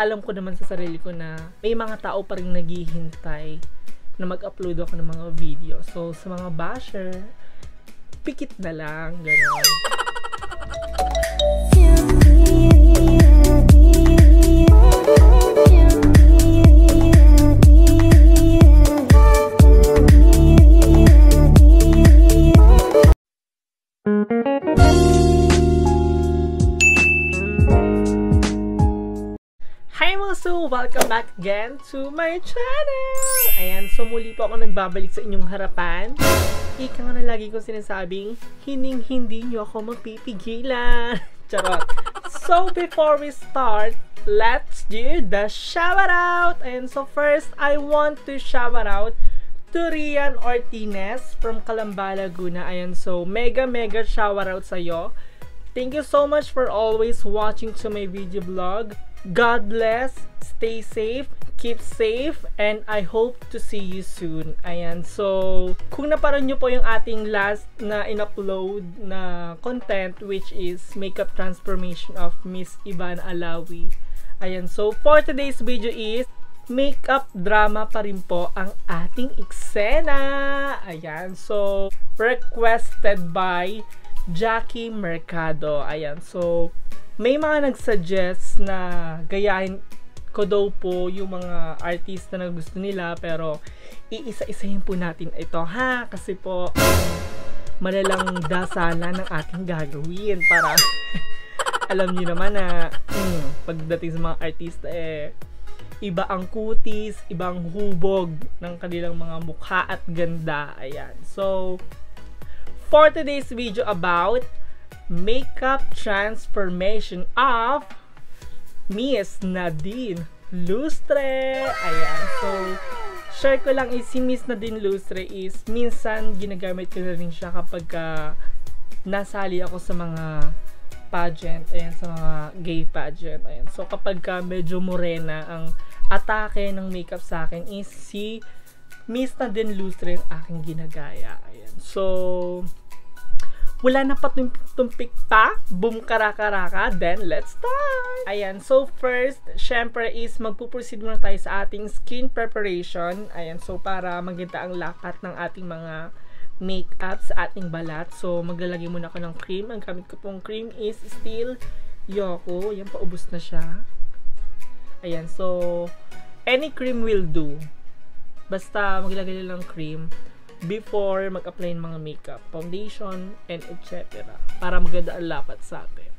alam ko naman sa sarili ko na may mga tao pa rin naghihintay na mag-upload ako ng mga video. So, sa mga basher, pikit na lang, gano'n. Again to my channel! Ayan, so muli po ako nagbabalik sa inyong harapan. Ika nga na lagi kong sinasabing, hining hindi nyo ako magpipigilan. Charot! So before we start, let's do the shout out! And so first, I want to shout out to Rian Ortines from Calamba, Laguna. Ayan, so mega mega shout out sa'yo. Thank you so much for always watching to my video vlog. God bless, stay safe, keep safe, and I hope to see you soon. Ayan, so kung naparoon nyo po yung ating last na in-upload na content which is makeup transformation of Miss Ivan Alawi. Ayan, so for today's video is makeup drama pa rin po ang ating eksena. Ayan, so requested by Jackie Mercado. Ayan, so may mga nagsuggest na gayahin ko daw po yung mga artista na gusto nila pero iisa-isahin po natin ito ha kasi po um, malalang dasalan ng ating gagawin para alam niyo naman na hmm, pagdating sa mga artista eh iba ang kutis, ibang hubog ng kanilang mga mukha at ganda. Ayan. So, for today's video about makeup transformation of Miss Nadine Lustre. Ayan. So, share ko lang is si Miss Nadine Lustre is minsan ginagamit ko na rin siya kapag uh, nasali ako sa mga pageant. Ayan, sa mga gay pageant. Ayan. So, kapag ka medyo morena ang atake ng makeup sa akin is si Miss Nadine Lustre ang aking ginagaya. Ayan. So, wala na patumpik pa, boom karaka-raka, then let's start! Ayan, so first, syempre is magpuproceed muna tayo sa ating skin preparation. Ayan, so para maganda ang lakat ng ating mga makeup sa ating balat. So, maglalagay muna ako ng cream. Ang gamit ko pong cream is still Yoko. Yan, paubos na siya. Ayan, so, any cream will do. Basta maglagay lang ng cream before mag-apply ng mga makeup, foundation, and etc. Para maganda ang lapat sa atin.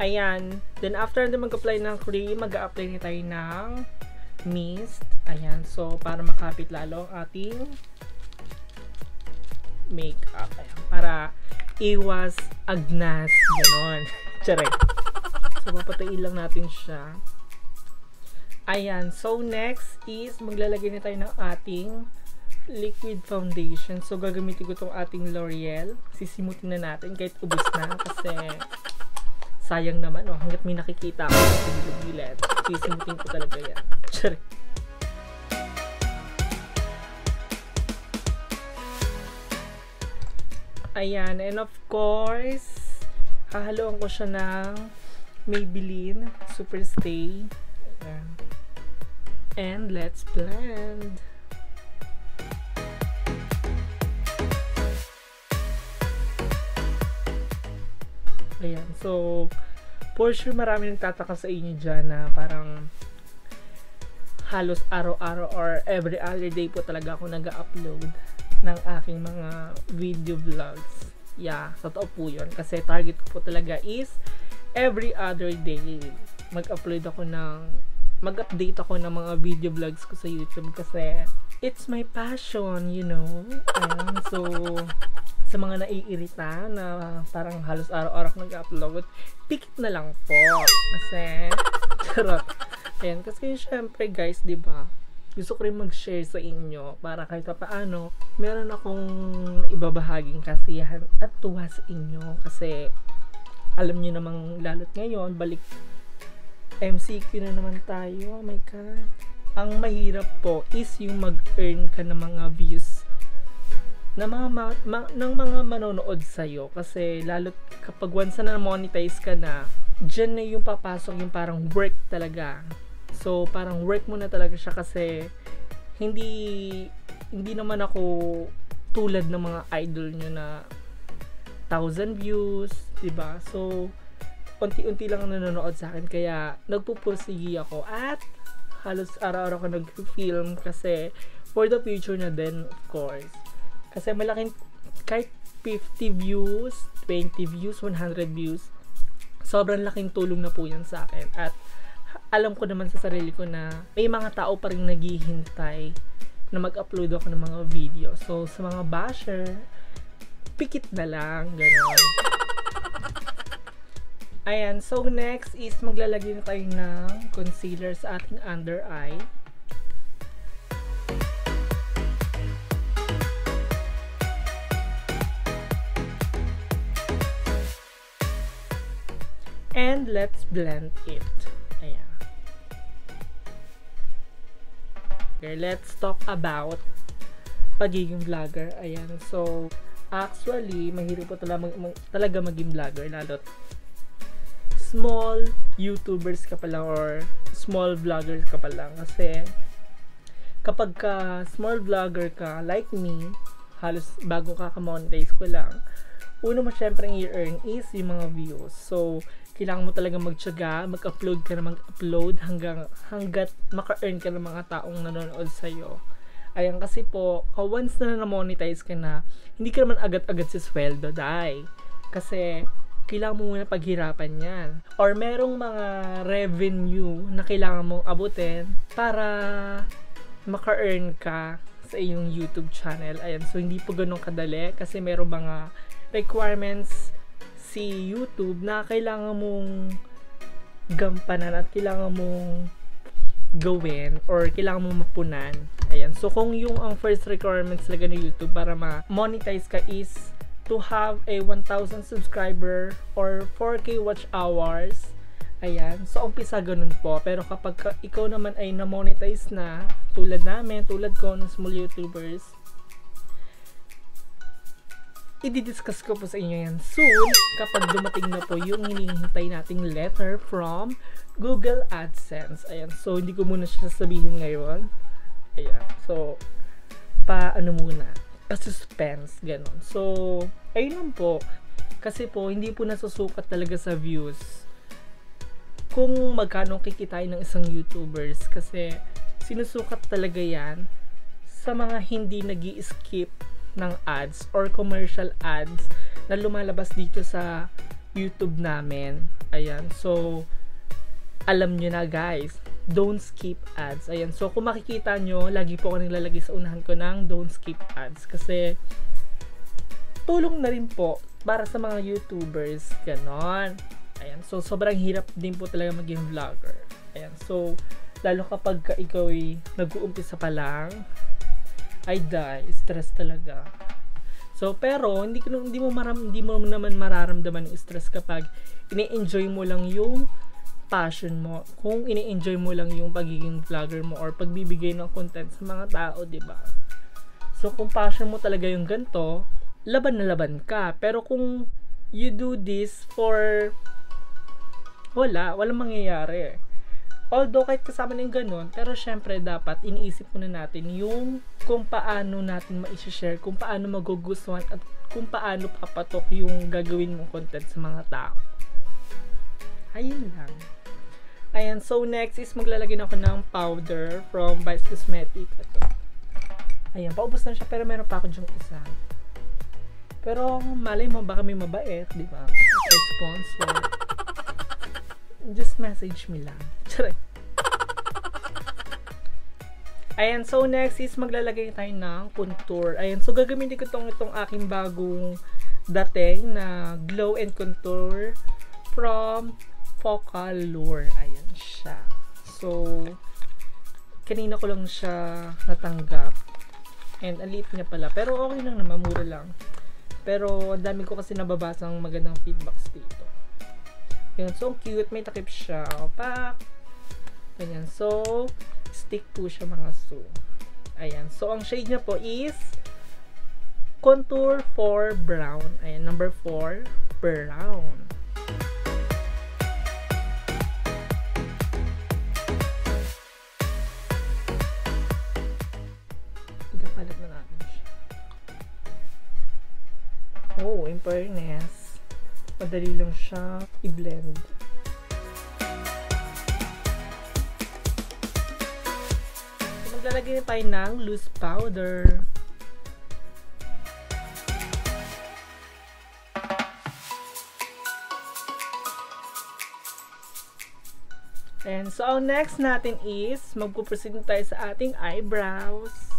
Ayan. Then, after na mag-apply ng cream, mag-apply na tayo ng mist. Ayan. So, para makapit lalo ang ating makeup. Ayan. Para iwas agnas. Ganon. Charay. So, papatayin lang natin siya. Ayan. So, next is maglalagay na tayo ng ating liquid foundation. So, gagamitin ko itong ating L'Oreal. Sisimutin na natin kahit ubos na kasi sayang naman, oh. Hanggat may nakikita ako sa gilid sisimutin ko talaga yan. Sorry. Ayan. And of course, hahaloan ko siya ng Maybelline Superstay. Ayan. And let's blend. So, for sure marami nagtataka sa inyo dyan na parang halos araw-araw or every other day po talaga ako nag-upload ng aking mga video vlogs. Yeah, totoo po yun. Kasi target ko po talaga is every other day mag-upload ako ng mag-update ako ng mga video vlogs ko sa YouTube kasi it's my passion, you know. Ayan, so sa mga naiirita na parang halos araw-araw nag-upload, pikit na lang po. Kasi, charot. Ayan, kasi syempre guys, di ba gusto ko rin mag-share sa inyo para kahit pa paano, meron akong ibabahaging kasiyahan at tuwa sa inyo kasi alam niyo namang lalot ngayon, balik MCQ na naman tayo. Oh my God. Ang mahirap po is yung mag-earn ka ng mga views na mga ma- ma- ng mga manonood sa iyo kasi lalo kapag once na monetize ka na dyan na yung papasok yung parang work talaga. So, parang work mo na talaga siya kasi hindi hindi naman ako tulad ng mga idol nyo na 1,000 views, 'di ba? So, unti-unti lang ang nanonood sa akin kaya nagpupursige ako at halos araw-araw ko nag-film kasi for the future na din, of course. Kasi malaking, kahit 50 views, 20 views, 100 views, sobrang laking tulong na po yan sa akin. At alam ko naman sa sarili ko na may mga tao pa rin naghihintay na mag-upload ako ng mga video. So, sa mga basher, pikit na lang, gano'n. Ayan, so next is maglalagay na tayo ng concealer sa ating under eye. And let's blend it. Ayan. Okay, let's talk about pagiging vlogger. Ayan, so actually, mahirap po talaga, mag, talaga maging vlogger, lalo small YouTubers ka pa lang or small vloggers ka pa lang kasi kapag ka small vlogger ka like me halos bago ka ka-monetize ko lang una mo syempre i-earn is yung mga views so kailangan mo talaga magtyaga mag-upload ka na mag-upload hanggang hanggat maka-earn ka ng mga taong nanonood sa'yo ayan kasi po once na na-monetize ka na hindi ka naman agad-agad si sweldo dai kasi kailangan mo muna paghirapan yan. Or merong mga revenue na kailangan mong abutin para maka-earn ka sa iyong YouTube channel. Ayan, so hindi po ganun kadali kasi merong mga requirements si YouTube na kailangan mong gampanan at kailangan mong gawin or kailangan mong mapunan. Ayan. So, kung yung ang first requirements talaga ng YouTube para ma-monetize ka is to have a 1,000 subscriber or 4K watch hours. Ayan. So, umpisa ganun po. Pero kapag ka, ikaw naman ay na-monetize na, tulad namin, tulad ko ng small YouTubers, i-discuss ko po sa inyo yan soon kapag dumating na po yung hinihintay nating letter from Google AdSense. Ayan. So, hindi ko muna siya sasabihin ngayon. Ayan. So, pa ano muna suspense, ganon. So, ayun lang po. Kasi po, hindi po nasusukat talaga sa views kung magkano kikitain ng isang YouTubers. Kasi, sinusukat talaga yan sa mga hindi nag skip ng ads or commercial ads na lumalabas dito sa YouTube namin. Ayan. So, alam nyo na guys, don't skip ads. Ayan. So, kung makikita nyo, lagi po ako nilalagay sa unahan ko ng don't skip ads. Kasi, tulong na rin po para sa mga YouTubers. Ganon. Ayan. So, sobrang hirap din po talaga maging vlogger. Ayan. So, lalo kapag ka ikaw ay nag-uumpisa pa lang, ay die. Stress talaga. So, pero, hindi, hindi, mo maram, hindi mo naman mararamdaman ng stress kapag ini-enjoy mo lang yung passion mo, kung ini-enjoy mo lang yung pagiging vlogger mo or pagbibigay ng content sa mga tao, 'di ba? So kung passion mo talaga yung ganto, laban na laban ka. Pero kung you do this for wala, walang mangyayari. Although kahit kasama ng ganun, pero syempre dapat iniisip muna natin yung kung paano natin ma-share, kung paano magugustuhan at kung paano papatok yung gagawin mong content sa mga tao. Ayun lang. Ayan, so next is maglalagay na ako ng powder from Vice Cosmetic. Ito. Ayan, paubos na siya pero meron pa ako dyan isa. Pero malay mo, baka may mabait, di ba? Sponsor. Just message me lang. Charay. Ayan, so next is maglalagay tayo ng contour. Ayan, so gagamitin ko itong, itong aking bagong dating na glow and contour from Focal Lure. Ayan siya. So, kanina ko lang siya natanggap. And alit niya pala. Pero okay lang naman, mura lang. Pero dami ko kasi nababasang magandang feedbacks dito. Ayan, so cute. May takip siya. Opak. Ganyan. So, stick po siya mga so. Ayan. So, ang shade niya po is Contour for Brown. Ayan, number 4, Brown. Madali lang siya i-blend. Maglalagay na tayo ng loose powder. And so, ang next natin is, magpuproceed tayo sa ating eyebrows.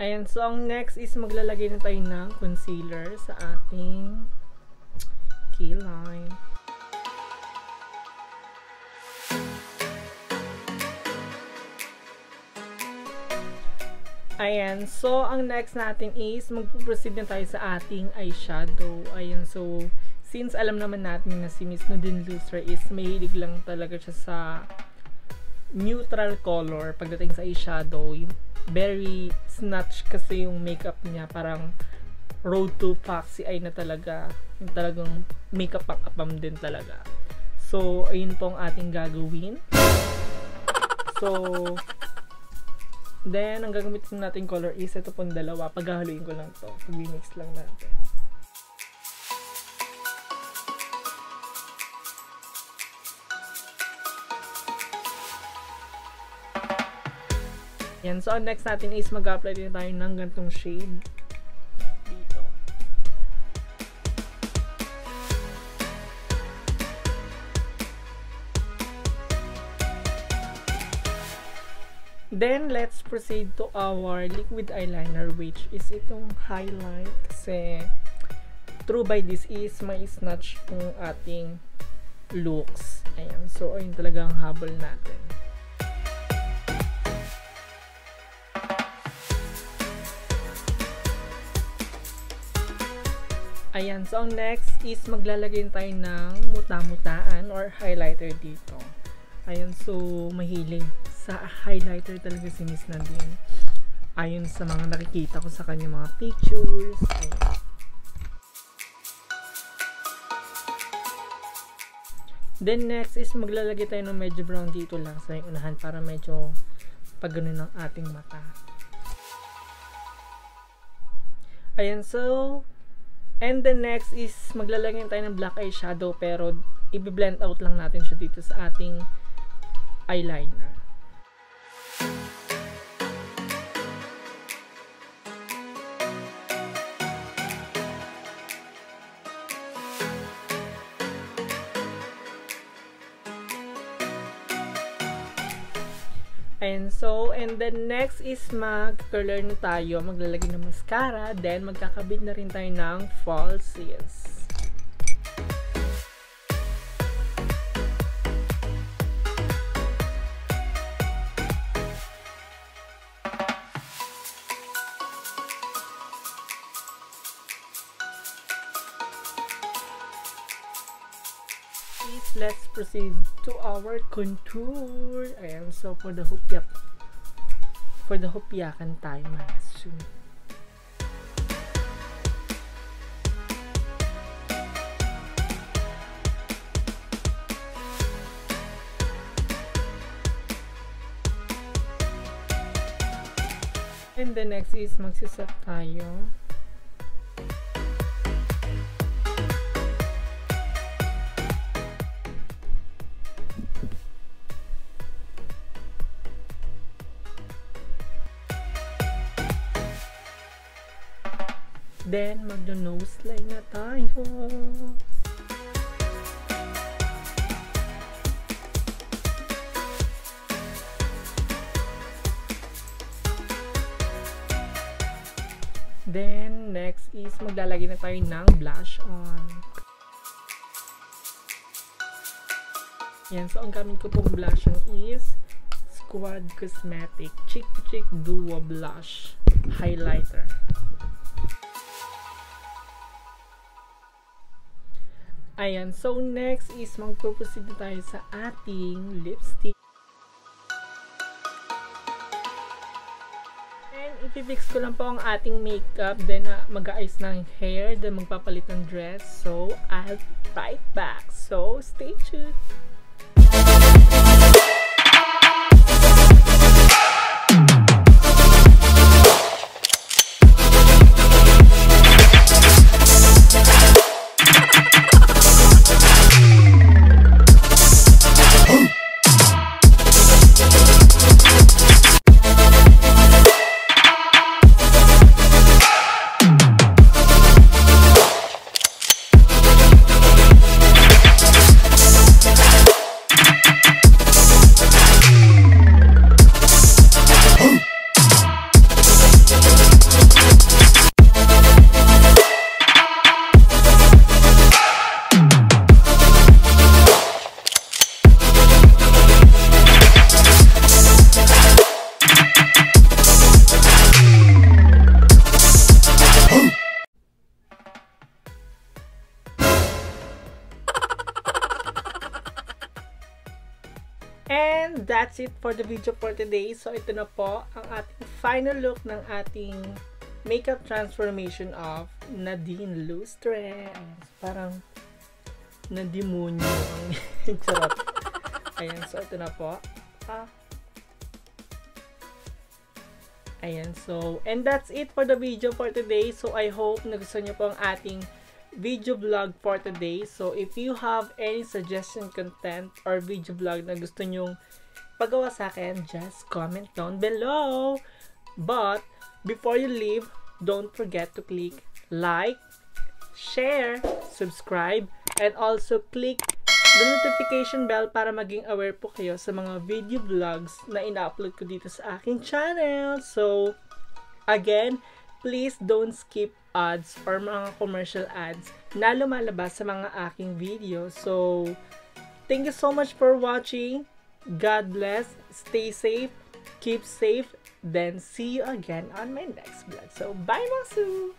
Ayan, so ang next is maglalagay na tayo ng concealer sa ating key line. Ayan, so ang next natin is magpo-proceed na tayo sa ating eyeshadow. Ayan, so since alam naman natin na si Miss Nadine Lustre is mahilig lang talaga siya sa neutral color pagdating sa eyeshadow. Yung very snatch kasi yung makeup niya, parang road to foxy eye na talaga. Yung talagang makeup pang apam din talaga. So, ayun po ang ating gagawin. So, Then, ang gagamitin natin color is ito pong dalawa. Paghahaluin ko lang to. Pag-mix lang natin. Yan. So, next natin is mag-apply din tayo ng gantong shade. Then, let's proceed to our liquid eyeliner which is itong highlight kasi true by this is may snatch yung ating looks. Ayan. So, ayun talaga ang habol natin. Ayan. So, ang next is maglalagay tayo ng muta-mutaan or highlighter dito. Ayan. So, mahilig sa highlighter talaga si Miss Nadine. Ayon sa mga nakikita ko sa kanya mga pictures. Ayan. Then next is maglalagay tayo ng medyo brown dito lang sa unahan para medyo pag ganun ng ating mata. Ayan, so and the next is maglalagay tayo ng black eyeshadow pero i-blend out lang natin siya dito sa ating eyeliner. And so, and then next is mag-color na tayo. Maglalagay ng mascara. Then, magkakabit na rin tayo ng falsies. Let's proceed to our contour. Ayan, so for the hupyak, for the hupyakan tayo malasyo. And the next is magsisat tayo Then, magno-nose line na tayo. Then, next is maglalagay na tayo ng blush on. Yan. So, ang gamit ko pong blush on is Squad Cosmetic Chick Chick Duo Blush Highlighter. Ayan. So, next is mag-proceed tayo sa ating lipstick. And, ipifix ko lang po ang ating makeup. Then, uh, mag-aayos ng hair. Then, magpapalit ng dress. So, I'll right back. So, stay tuned! For the video for today. So ito na po ang ating final look ng ating makeup transformation of Nadine Lustre. Parang nadimonyo ang charot. Ayan, so ito na po. Ah. Ayan, so, and that's it for the video for today. So, I hope nagustuhan nyo po ang ating video vlog for today. So, if you have any suggestion content or video vlog na gusto nyong pagawa sa akin, just comment down below. But, before you leave, don't forget to click like, share, subscribe, and also click the notification bell para maging aware po kayo sa mga video vlogs na ina-upload ko dito sa aking channel. So, again, please don't skip ads or mga commercial ads na lumalabas sa mga aking videos. So, thank you so much for watching. God bless. Stay safe. Keep safe. Then, see you again on my next vlog. So, bye, Masu!